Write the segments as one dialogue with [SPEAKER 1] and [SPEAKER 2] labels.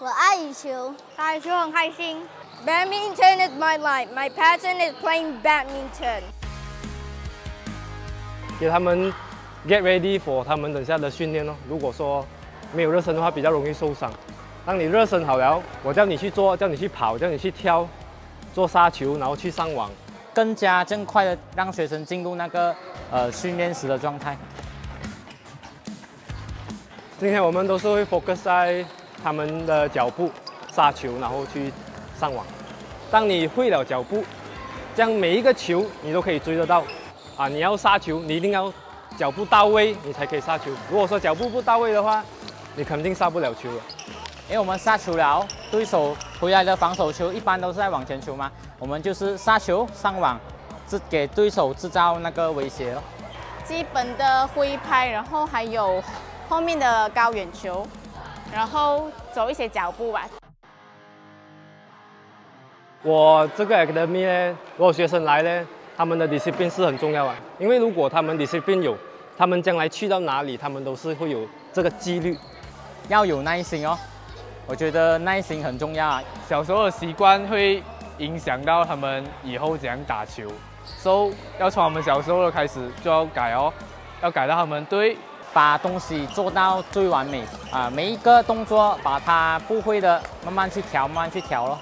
[SPEAKER 1] 我爱羽球，
[SPEAKER 2] 打羽球很开心。
[SPEAKER 3] Badminton is my life. My passion is playing badminton.
[SPEAKER 4] 给他们 get ready for 他们等下的训练哦。如果说没有热身的话，比较容易受伤。当你热身好了，我叫你去做，叫你去跑，叫你去跳，做杀球，然后去上网，
[SPEAKER 5] 更加更快的让学生进入那个呃训练时的状态。
[SPEAKER 4] 今天我们都是会 focus 在他们的脚步杀球，然后去上网。当你会了脚步，这样每一个球你都可以追得到。啊，你要杀球，你一定要脚步到位，你才可以杀球。如果说脚步不到位的话，你肯定杀不了球了。
[SPEAKER 5] 因为我们杀球了，对手回来的防守球一般都是在网前球嘛，我们就是杀球上网，制给对手制造那个威胁。
[SPEAKER 2] 基本的挥拍，然后还有后面的高远球，然后走一些脚步吧。
[SPEAKER 4] 我这个 academy 呢，如果学生来呢，他们的 discipline 是很重要啊。因为如果他们 discipline 有，他们将来去到哪里，他们都是会有这个几率。
[SPEAKER 5] 要有耐心哦，我觉得耐心很重要。啊。
[SPEAKER 6] 小时候的习惯会影响到他们以后怎样打球，所以要从我们小时候的开始就要改哦，要改到他们对，
[SPEAKER 5] 把东西做到最完美啊，每一个动作把它不会的慢慢去调，慢慢去调咯。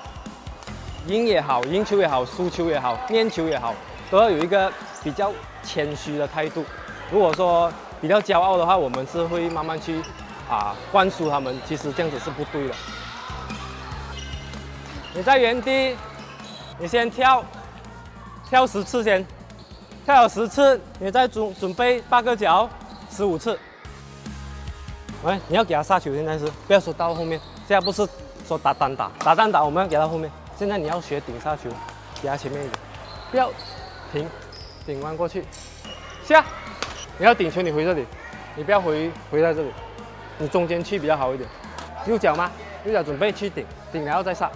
[SPEAKER 4] 赢也好，赢球也好，输球也好，练球也好，都要有一个比较谦虚的态度。如果说比较骄傲的话，我们是会慢慢去啊灌输他们，其实这样子是不对的。你在原地，你先跳，跳十次先，跳了十次，你再准准备八个脚，十五次。喂，你要给他杀球，现在是不要说到后面，现在不是说打单打，打单打我们要给他后面。现在你要学顶杀球，给他前面一点，不要停，顶弯过去，下，你要顶球你回这里，你不要回回在这里，你中间去比较好一点。右脚吗？右脚准备去顶，顶然后再杀。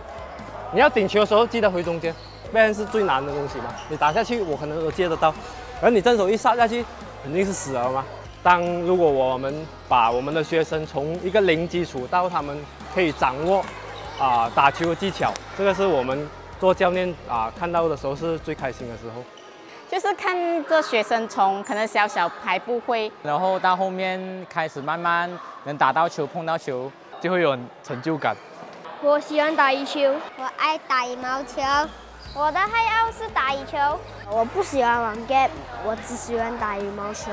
[SPEAKER 4] 你要顶球的时候记得回中间，不然是最难的东西嘛。你打下去我可能都接得到，而你正手一杀下去肯定是死了嘛。当如果我们把我们的学生从一个零基础到他们可以掌握。啊，打球的技巧，这个是我们做教练啊看到的时候是最开心的时候。
[SPEAKER 2] 就是看这学生从可能小小还不会，
[SPEAKER 5] 然后到后面开始慢慢能打到球、碰到球，
[SPEAKER 6] 就会有成就感。
[SPEAKER 1] 我喜欢打羽球，我爱打羽毛球。我的爱好是打羽球。我不喜欢玩 game，我只喜欢打羽毛球。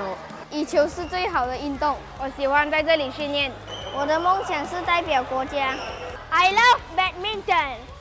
[SPEAKER 3] 羽球是最好的运动，我喜欢在这里训练。
[SPEAKER 1] 我的梦想是代表国家。
[SPEAKER 3] I love badminton.